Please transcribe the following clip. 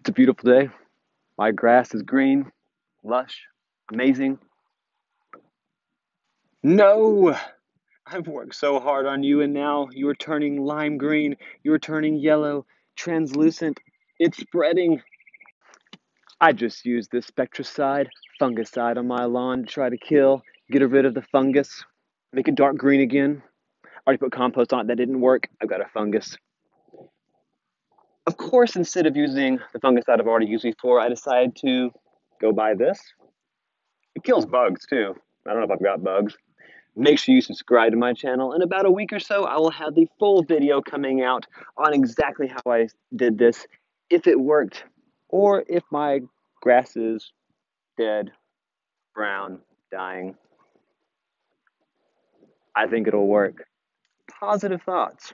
It's a beautiful day. My grass is green, lush, amazing. No! I've worked so hard on you, and now you are turning lime green, you are turning yellow, translucent. It's spreading. I just used this Spectracide fungicide on my lawn to try to kill, get rid of the fungus, make it dark green again. I already put compost on it, that didn't work. I've got a fungus. Of course, instead of using the fungicide I've already used before, I decided to go buy this. It kills bugs too. I don't know if I've got bugs. Make sure you subscribe to my channel. In about a week or so, I will have the full video coming out on exactly how I did this, if it worked, or if my grass is dead, brown, dying. I think it'll work. Positive thoughts.